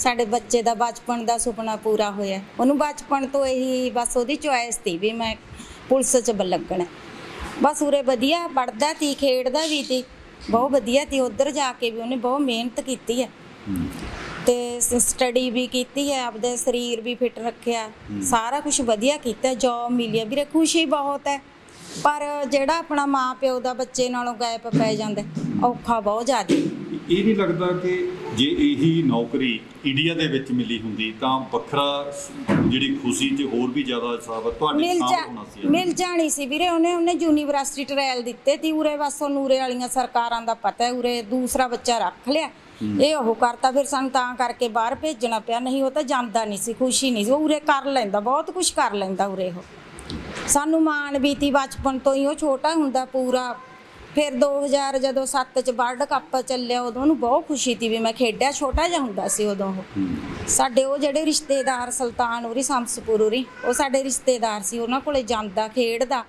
ਸਾਡੇ ਬੱਚੇ ਦਾ ਬਚਪਨ ਦਾ ਸੁਪਨਾ ਪੂਰਾ ਹੋਇਆ। ਉਹਨੂੰ ਬਚਪਨ ਤੋਂ ਇਹੀ ਬਸ ਉਹਦੀ ਚੁਆਇਸ ਸੀ ਵੀ ਮੈਂ ਪੁਲਿਸ 'ਚ ਲੱਗਣਾ ਬਸ ਉਰੇ ਵਧੀਆ ਪੜਦਾ ਤੀ ਖੇਡਦਾ ਵੀ ਤੀ ਬਹੁਤ ਵਧੀਆ ਤੀ ਉਧਰ ਜਾ ਕੇ ਵੀ ਉਹਨੇ ਬਹੁਤ ਮਿਹਨਤ ਕੀਤੀ ਹੈ। ਤੇ ਸਟੱਡੀ ਵੀ ਕੀਤੀ ਹੈ ਆਪਦੇ ਸਰੀਰ ਵੀ ਫਿੱਟ ਰੱਖਿਆ। ਸਾਰਾ ਕੁਝ ਵਧੀਆ ਕੀਤਾ ਜੌਬ ਮਿਲੀ ਹੈ ਵੀਰੇ ਖੁਸ਼ੀ ਬਹੁਤ ਹੈ। ਪਰ ਜਿਹੜਾ ਆਪਣਾ ਮਾਂ ਪਿਓ ਦਾ ਬੱਚੇ ਨਾਲੋਂ ਗੈਪ ਪੈ ਜਾਂਦਾ ਔਖਾ ਬਹੁਤ ਜ਼ਿਆਦਾ। ਇਹ ਨਹੀਂ ਲੱਗਦਾ ਕਿ ਜੇ ਇਹੀ ਨੌਕਰੀ ਇੰਡੀਆ ਦੇ ਵਿੱਚ ਮਿਲੀ ਹੁੰਦੀ ਤਾਂ ਵੱਖਰਾ ਜਿਹੜੀ ਖੁਸ਼ੀ ਤੇ ਹੋਰ ਵੀ ਜ਼ਿਆਦਾ ਹਿਸਾਬ ਤੁਹਾਡੇ ਸਾਹਮਣੇ ਹੋਣਾ ਸੀ। ਮਿਲ ਜਾਣੀ ਸੀ ਵੀਰੇ ਉਹਨੇ ਉਹਨੇ ਯੂਨੀਵਰਸਿਟੀ ਟ੍ਰਾਇਲ ਦਿੱਤੇ ਤੀ ਉਰੇ ਉਹਨੂੰ ਉਰੇ ਵਾਲੀਆਂ ਸਰਕਾਰਾਂ ਦਾ ਪਤਾ ਹੈ ਉਰੇ ਦੂਸਰਾ ਬੱਚਾ ਰੱਖ ਲਿਆ। ਇਹ ਉਹ ਕਰਤਾ ਫਿਰ ਸਾਨੂੰ ਤਾਂ ਕਰਕੇ ਬਾਹਰ ਭੇਜਣਾ ਪਿਆ ਨਹੀਂ ਉਹ ਤਾਂ ਜਾਂਦਾ ਨਹੀਂ ਸੀ ਖੁਸ਼ੀ ਨਹੀਂ ਸੀ ਉਹ ਉਰੇ ਕਰ ਲੈਂਦਾ ਬਹੁਤ ਕੁਝ ਕਰ ਲੈਂਦਾ ਉਰੇ ਉਹ। ਸਾਨੂੰ ਮਾਣ ਵੀ ਤੀ ਬਚਪਨ ਤੋਂ ਹੀ ਉਹ ਛੋਟਾ ਹੁੰਦਾ ਪੂਰਾ ਫਿਰ 2000 ਜਦੋਂ 7 ਚ ਵਰਲਡ ਕੱਪ ਚੱਲਿਆ ਉਦੋਂ ਉਹਨੂੰ ਬਹੁਤ ਖੁਸ਼ੀ ਤੀ ਵੀ ਮੈਂ ਖੇਡਿਆ ਛੋਟਾ ਜਿਹਾ ਹੁੰਦਾ ਸੀ ਉਦੋਂ ਉਹ। ਸਾਡੇ ਉਹ ਜਿਹੜੇ ਰਿਸ਼ਤੇਦਾਰ ਸੁਲਤਾਨ ਉਰੀ ਸੰਸਪੁਰ ਉਰੀ ਉਹ ਸਾਡੇ ਰਿਸ਼ਤੇਦਾਰ ਸੀ ਉਹਨਾਂ ਕੋਲੇ ਜਾਂਦਾ ਖੇਡਦਾ।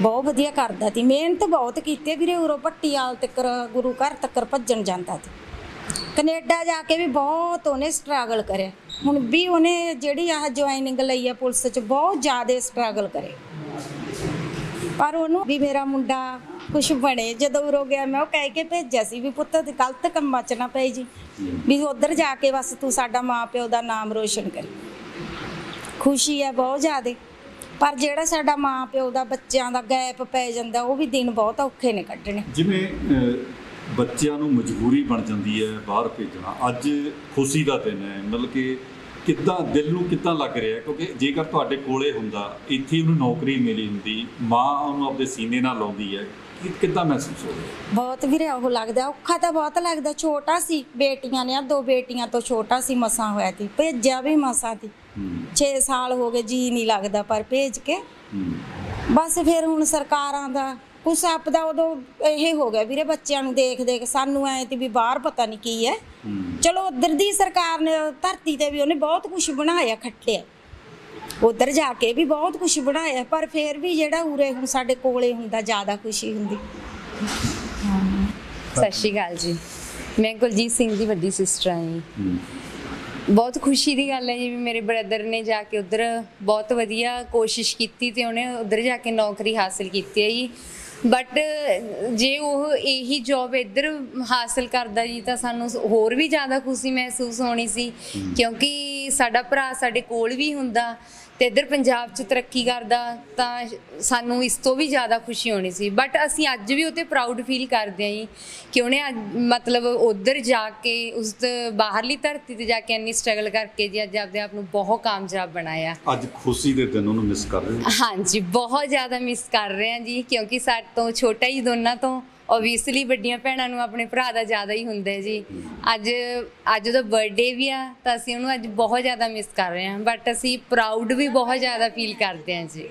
ਬਹੁਤ ਵਧੀਆ ਕਰਦਾ ਤੀ। ਮਿਹਨਤ ਬਹੁਤ ਕੀਤੀ ਵੀਰੇ ਉਰੋਂ ਪੱਟੀਆਲ ਤੱਕਰ ਗੁਰੂ ਘਰ ਤੱਕਰ ਭੱਜਣ ਜਾਂਦਾ ਤੀ। ਕੈਨੇਡਾ ਜਾ ਕੇ ਵੀ ਬਹੁਤ ਉਹਨੇ ਸਟਰਗਲ ਕਰਿਆ। ਹੁਣ ਵੀ ਉਹਨੇ ਜਿਹੜੀ ਆਹ ਜੁਆਇਨਿੰਗ ਲਈ ਆ ਪੁਲਿਸ 'ਚ ਬਹੁਤ ਜ਼ਿਆਦਾ ਸਟਰਗਲ ਕਰੇ। ਪਰ ਉਹਨੂੰ ਵੀ ਮੇਰਾ ਮੁੰਡਾ ਕੁਝ ਬਣੇ। ਜਦੋਂ ਉਰੋ ਗਿਆ, ਮੈਂ ਉਹ ਕਹਿ ਕੇ ਭੇਜਿਆ ਸੀ ਵੀ ਪੁੱਤ ਗਲਤ ਕੰਮਾਂ 'ਚ ਨਾ ਪਏ ਜੀ। ਵੀ ਉਧਰ ਜਾ ਕੇ ਬਸ ਤੂੰ ਸਾਡਾ ਮਾਂ ਦਾ ਨਾਮ ਰੋਸ਼ਨ ਕਰੀ। ਖੁਸ਼ੀ ਹੈ ਬਹੁਤ ਜ਼ਿਆਦੇ। ਪਰ ਜਿਹੜਾ ਸਾਡਾ ਮਾਂ ਪਿਓ ਦਾ ਬੱਚਿਆਂ ਦਾ ਗੈਪ ਪੈ ਜਾਂਦਾ, ਉਹ ਵੀ ਦਿਨ ਬਹੁਤ ਔਖੇ ਨੇ ਕੱਢਣੇ। ਜਿਵੇਂ ਬੱਚਿਆਂ ਨੂੰ ਮਜਬੂਰੀ ਬਣ ਜਾਂਦੀ ਹੈ ਬਾਹਰ ਭੇਜਣਾ, ਅੱਜ ਖੁਸ਼ੀ ਦਾ ਦਿਨ ਹੈ। ਮਤਲਬ ਕਿ ਕਿੱਦਾਂ ਦਿਲ ਨੂੰ ਕਿੱਦਾਂ ਲੱਗ ਰਿਹਾ? ਕਿਉਂਕਿ ਜੇਕਰ ਤੁਹਾਡੇ ਕੋਲੇ ਹੁੰਦਾ ਇੱਥੇ ਉਹਨੂੰ ਨੌਕਰੀ ਮਿਲੀ ਹੁੰਦੀ ਮਾਂ ਉਹਨੂੰ ਆਪਣੇ ਸੀਨੇ ਨਾਲ ਲਾਉਂਦੀ ਹੈ ਕਿੱਦਾਂ ਮਹਿਸੂਸ ਹੋ ਰਿਹਾ? ਬਹੁਤ ਵੀਰੇ ਉਹ ਲੱਗਦਾ ਔਖਾ ਤਾਂ ਬਹੁਤ ਲੱਗਦਾ ਛੋਟਾ ਸੀ ਬੇਟੀਆਂ ਨੇ ਆ ਦੋ ਬੇਟੀਆਂ ਤੋਂ ਛੋਟਾ ਸੀ ਮਸਾਂ ਹੋਇਆ ਸੀ ਭੇਜਿਆ ਵੀ ਮਸਾਂ ਸੀ। ਹੂੰ। 6 ਸਾਲ ਹੋ ਗਏ ਜੀ ਨਹੀਂ ਲੱਗਦਾ ਪਰ ਭੇਜ ਕੇ। ਬਸ ਫਿਰ ਹੁਣ ਸਰਕਾਰਾਂ ਦਾ ਕੁਛ ਆਪਦਾ ਉਦੋਂ ਇਹ ਹੋ ਗਿਆ ਵੀਰੇ ਬੱਚਿਆਂ ਨੂੰ ਦੇਖ ਦੇਖ ਸਾਨੂੰ ਐ ਤੇ ਵੀ ਬਾਹਰ ਪਤਾ ਨਹੀਂ ਕੀ ਹੈ। ਚਲੋ ਉਧਰ ਦੀ ਸਰਕਾਰ ਨੇ ਧਰਤੀ ਤੇ ਵੀ ਉਹਨੇ ਬਹੁਤ ਕੁਝ ਬਣਾਇਆ ਖੱਟਿਆ। ਉਧਰ ਜਾ ਕੇ ਵੀ ਬਹੁਤ ਕੁਝ ਬਣਾਇਆ ਪਰ ਫਿਰ ਵੀ ਜਿਹੜਾ ਉਰੇ ਹੁਣ ਸਾਡੇ ਕੋਲੇ ਹੁੰਦਾ ਜ਼ਿਆਦਾ ਖੁਸ਼ੀ ਹੁੰਦੀ। ਸਤਿ ਸ਼੍ਰੀ ਅਕਾਲ ਜੀ। ਮੈਂ ਕੁਲਜੀਤ ਸਿੰਘ ਦੀ ਵੱਡੀ ਸਿਸਟਰ ਹਾਂ। ਜੀ ਹੂੰ। ਬਹੁਤ ਖੁਸ਼ੀ ਦੀ ਗੱਲ ਹੈ ਜੀ ਵੀ ਮੇਰੇ ਬ੍ਰਦਰ ਨੇ ਜਾ ਕੇ ਉਧਰ ਬਹੁਤ ਵਧੀਆ ਕੋਸ਼ਿਸ਼ ਕੀਤੀ ਤੇ ਉਹਨੇ ਉਧਰ ਜਾ ਕੇ ਨੌਕਰੀ ਹਾਸਲ ਕੀਤੀ ਹੈ ਜੀ। ਬਟ ਜੇ ਉਹ ਇਹੀ ਜੌਬ ਇੱਧਰ ਹਾਸਲ ਕਰਦਾ ਜੀ ਤਾਂ ਸਾਨੂੰ ਹੋਰ ਵੀ ਜ਼ਿਆਦਾ ਖੁਸ਼ੀ ਮਹਿਸੂਸ ਹੋਣੀ ਸੀ ਕਿਉਂਕਿ ਸਾਡਾ ਭਰਾ ਸਾਡੇ ਕੋਲ ਵੀ ਹੁੰਦਾ ਤੇ ਇੱਧਰ ਪੰਜਾਬ 'ਚ ਤਰੱਕੀ ਕਰਦਾ ਤਾਂ ਸਾਨੂੰ ਇਸ ਤੋਂ ਵੀ ਜ਼ਿਆਦਾ ਖੁਸ਼ੀ ਹੋਣੀ ਸੀ। ਬਟ ਅਸੀਂ ਅੱਜ ਵੀ ਉਹ ਤੇ ਪ੍ਰਾਊਡ ਫੀਲ ਕਰਦੇ ਹਾਂ ਜੀ ਕਿ ਉਹਨੇ ਅੱਜ ਮਤਲਬ ਉਧਰ ਜਾ ਕੇ ਉਸ ਬਾਹਰਲੀ ਧਰਤੀ ਤੇ ਜਾ ਕੇ ਇੰਨੀ ਸਟਰਗਲ ਕਰਕੇ ਜੀ ਅੱਜ ਆਪਦੇ ਆਪ ਨੂੰ ਬਹੁਤ ਕਾਮਯਾਬ ਬਣਾਇਆ। ਅੱਜ ਖੁਸ਼ੀ ਦੇ ਦਿਨ ਉਹਨੂੰ ਮਿਸ ਕਰ ਰਹੇ ਹੋ? ਹਾਂਜੀ ਬਹੁਤ ਜ਼ਿਆਦਾ ਮਿਸ ਕਰ ਰਹੇ ਹਾਂ ਜੀ ਕਿਉਂਕਿ ਸਾਡੇ ਤੋਂ ਛੋਟਾ ਹੀ ਦੋਨਾਂ ਤੋਂ ਓਬਵੀਅਸਲੀ ਵੱਡੀਆਂ ਭੈਣਾਂ ਨੂੰ ਆਪਣੇ ਭਰਾ ਦਾ ਜ਼ਿਆਦਾ ਹੀ ਹੁੰਦਾ ਹੈ ਜੀ। ਅੱਜ ਅੱਜ ਉਹਦਾ ਬਰਥਡੇ ਵੀ ਆ ਤਾਂ ਅਸੀਂ ਉਹਨੂੰ ਅੱਜ ਬਹੁਤ ਜ਼ਿਆਦਾ ਮਿਸ ਕਰ ਰਹੇ ਹਾਂ। ਬਟ ਅਸੀਂ ਪ੍ਰਾਊਡ ਵੀ ਬਹੁਤ ਜ਼ਿਆਦਾ ਫੀਲ ਕਰਦੇ ਹਾਂ ਜੀ।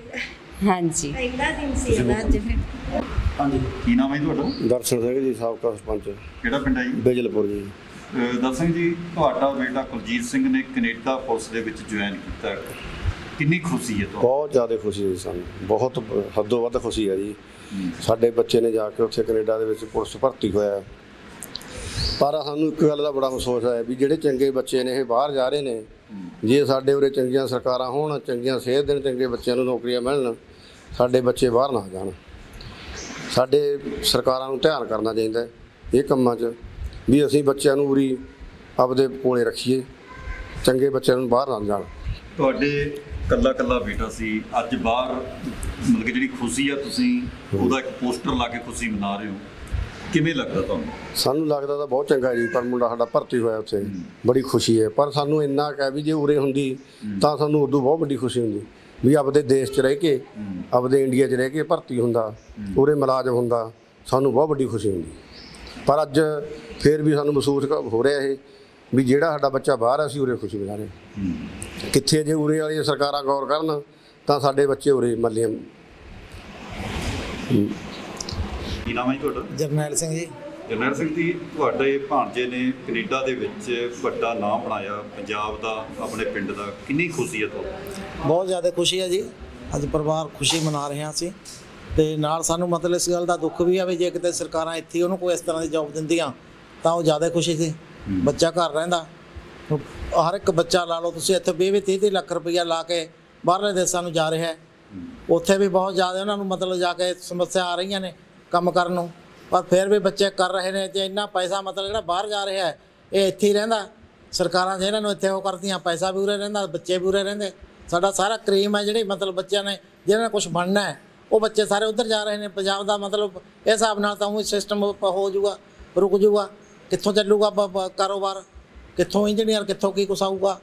ਹਾਂਜੀ। ਪਹਿਲਾ ਦਿਨ ਸੀ ਅੱਜ ਫਿਰ। ਹਾਂਜੀ। ਕੀ ਨਾਮ ਹੈ ਤੁਹਾਡਾ? ਦਰਸ਼ਨ ਸਿੰਘ ਜੀ ਸਾਬਕਾ ਸਰਪੰਚ। ਕਿਹੜਾ ਪਿੰਡ ਹੈ ਜੀ? ਬਿਜਲਪੁਰ ਜੀ। ਦਰਸ਼ਨ ਜੀ ਤੁਹਾਡਾ ਬੇਟਾ ਕੁਲਜੀਤ ਸਿੰਘ ਨੇ ਕੈਨੇਡਾ ਪੁਲਿਸ ਦੇ ਵਿੱਚ ਜੁਆਇਨ ਕੀਤਾ ਹੈ। ਕਿੰਨੀ ਖੁਸ਼ੀ ਹੈ ਤੁਹਾਨੂੰ ਬਹੁਤ ਜ਼ਿਆਦਾ ਖੁਸ਼ੀ ਹੋਈ ਸਾਨੂੰ। ਬਹੁਤ ਹੱਦੋਂ ਵੱਧ ਖੁਸ਼ੀ ਹੈ ਜੀ। ਸਾਡੇ ਬੱਚੇ ਨੇ ਜਾ ਕੇ ਉੱਥੇ ਕੈਨੇਡਾ ਦੇ ਵਿੱਚ ਪੁਲਿਸ ਭਰਤੀ ਹੋਇਆ। ਪਰ ਸਾਨੂੰ ਇੱਕ ਗੱਲ ਦਾ ਬੜਾ ਅਫਸੋਸ ਹੈ ਵੀ ਜਿਹੜੇ ਚੰਗੇ ਬੱਚੇ ਨੇ ਇਹ ਬਾਹਰ ਜਾ ਰਹੇ ਨੇ ਜੇ ਸਾਡੇ ਉਰੇ ਚੰਗੀਆਂ ਸਰਕਾਰਾਂ ਹੋਣ ਚੰਗੀਆਂ ਸਿਹਤ ਦੇਣ ਚੰਗੇ ਬੱਚਿਆਂ ਨੂੰ ਨੌਕਰੀਆਂ ਮਿਲਣ ਸਾਡੇ ਬੱਚੇ ਬਾਹਰ ਨਾ ਜਾਣ। ਸਾਡੇ ਸਰਕਾਰਾਂ ਨੂੰ ਧਿਆਨ ਕਰਨਾ ਚਾਹੀਦਾ ਇਹ ਕੰਮਾਂ 'ਚ ਵੀ ਅਸੀਂ ਬੱਚਿਆਂ ਨੂੰ ਉਰੀ ਆਪਦੇ ਕੋਲੇ ਰੱਖੀਏ ਚੰਗੇ ਬੱਚਿਆਂ ਨੂੰ ਬਾਹਰ ਨਾ ਜਾਣ। ਤੁਹਾਡੇ ਕੱਲਾ ਕੱਲਾ ਬੇਟਾ ਸੀ। ਅੱਜ ਬਾਹਰ ਮਤਲਬ ਕਿ ਜਿਹੜੀ ਖੁਸ਼ੀ ਆ ਤੁਸੀਂ ਉਹਦਾ ਇੱਕ ਪੋਸਟਰ ਲਾ ਕੇ ਖੁਸ਼ੀ ਮਨਾ ਰਹੇ ਹੋ। ਕਿਵੇਂ ਲੱਗਦਾ ਤੁਹਾਨੂੰ? ਸਾਨੂੰ ਲੱਗਦਾ ਤਾਂ ਬਹੁਤ ਚੰਗਾ ਜੀ ਪਰ ਮੁੰਡਾ ਸਾਡਾ ਭਰਤੀ ਹੋਇਆ ਉੱਥੇ। ਬੜੀ ਖੁਸ਼ੀ ਹੈ। ਪਰ ਸਾਨੂੰ ਇੰਨਾ ਕਹਿ ਵੀ ਜੇ ਉਰੇ ਹੁੰਦੀ ਤਾਂ ਸਾਨੂੰ ਉਦੋਂ ਬਹੁਤ ਵੱਡੀ ਖੁਸ਼ੀ ਹੁੰਦੀ। ਵੀ ਆਪਦੇ ਦੇਸ਼ 'ਚ ਰਹਿ ਕੇ ਆਪਦੇ ਇੰਡੀਆ 'ਚ ਰਹਿ ਕੇ ਭਰਤੀ ਹੁੰਦਾ ਉਰੇ ਮੁਲਾਜ਼ਮ ਹੁੰਦਾ ਸਾਨੂੰ ਬਹੁਤ ਵੱਡੀ ਖੁਸ਼ੀ ਹੁੰਦੀ। ਪਰ ਅੱਜ ਫੇਰ ਵੀ ਸਾਨੂੰ ਮਹਿਸੂਸ ਹੋ ਰਿਹਾ ਇਹ ਵੀ ਜਿਹੜਾ ਸਾਡਾ ਬੱਚਾ ਬਾਹਰ ਆ, ਅਸੀਂ ਉਰੇ ਖੁਸ਼ੀ ਮਨਾ ਰਹੇ। ਕਿੱਥੇ ਜੇ ਉਰੇ ਵਾਲੀਆਂ ਸਰਕਾਰਾਂ ਗੌਰ ਕਰਨ ਤਾਂ ਸਾਡੇ ਬੱਚੇ ਉਰੇ ਮੱਲੀਆਂ। ਕੀ ਨਾਮ ਹੈ ਜੀ ਤੁਹਾਡਾ? ਜਰਨੈਲ ਸਿੰਘ ਜੀ। ਜਰਨੈਲ ਸਿੰਘ ਜੀ ਤੁਹਾਡੇ ਭਾਣਜੇ ਨੇ ਕੈਨੇਡਾ ਦੇ ਵਿੱਚ ਵੱਡਾ ਨਾਮ ਬਣਾਇਆ ਪੰਜਾਬ ਦਾ ਆਪਣੇ ਪਿੰਡ ਦਾ। ਕਿੰਨੀ ਖੁਸ਼ੀ ਹੈ ਤੁਹਾਨੂੰ? ਬਹੁਤ ਜ਼ਿਆਦਾ ਖੁਸ਼ੀ ਹੈ ਜੀ। ਅੱਜ ਪਰਿਵਾਰ ਖੁਸ਼ੀ ਮਨਾ ਰਹੇ ਹਾਂ ਅਸੀਂ ਤੇ ਨਾਲ ਸਾਨੂੰ ਮਤਲਬ ਇਸ ਗੱਲ ਦਾ ਦੁੱਖ ਵੀ ਆ ਵੀ ਜੇ ਕਿਤੇ ਸਰਕਾਰਾਂ ਇੱਥੇ ਉਹਨੂੰ ਕੋਈ ਇਸ ਤਰ੍ਹਾਂ ਦੀ ਜੌਬ ਦਿੰਦੀਆਂ ਤਾਂ ਉਹ ਜ਼ਿਆਦਾ ਖੁਸ਼ੀ ਸੀ। ਬੱਚਾ ਘਰ ਰਹਿੰਦਾ। ਹਰ ਇੱਕ ਬੱਚਾ ਲਾ ਲਓ ਤੁਸੀਂ ਇੱਥੇ 20 30 30 ਲੱਖ ਰੁਪਈਆ ਲਾ ਕੇ ਬਾਹਰਲੇ ਦੇਸ਼ਾਂ ਨੂੰ ਜਾ ਰਿਹਾ ਹੈ। ਉੱਥੇ ਵੀ ਬਹੁਤ ਜ਼ਿਆਦਾ ਉਹਨਾਂ ਨੂੰ ਮਤਲਬ ਜਾ ਕੇ ਸਮੱਸਿਆ ਆ ਰਹੀਆਂ ਨੇ ਕੰਮ ਕਰਨ ਨੂੰ। ਪਰ ਫਿਰ ਵੀ ਬੱਚੇ ਕਰ ਰਹੇ ਨੇ ਤੇ ਇੰਨਾ ਪੈਸਾ ਮਤਲਬ ਜਿਹੜਾ ਬਾਹਰ ਜਾ ਰਿਹਾ ਹੈ ਇਹ ਇੱਥੇ ਹੀ ਰਹਿੰਦਾ। ਸਰਕਾਰਾਂ ਜਿਹਨਾਂ ਨੂੰ ਇੱਥੇ ਉਹ ਕਰਦੀਆਂ ਪੈਸਾ ਵੀ ਉਰੇ ਰਹਿੰਦਾ ਬੱਚੇ ਵੀ ਉਰੇ ਰਹਿੰਦੇ। ਸਾਡਾ ਸਾਰਾ ਕਰੀਮ ਹੈ ਜਿਹੜੀ ਮਤਲਬ ਬੱਚਿਆਂ ਨੇ ਜਿਹਨਾਂ ਨੇ ਕੁਝ ਬਣਨਾ ਹੈ ਉਹ ਬੱਚੇ ਸਾਰੇ ਉੱਧਰ ਜਾ ਰਹੇ ਨੇ। ਪੰਜਾਬ ਦਾ ਮਤਲਬ ਇਸ ਹਿਸਾਬ ਨਾਲ ਤਾਂ ਉਹ ਸਿਸਟਮ ਹੋ ਜਾਊਗਾ ਰੁਕ ਜਾਊਗਾ। ਕਿੱਥੋਂ ਚੱਲੂਗਾ ਕਾਰੋਬਾਰ? ਕਿੱਥੋਂ ਇੰਜੀਨੀਅਰ ਕਿੱਥੋਂ ਕੀ ਕੁਛ ਆਊਗਾ?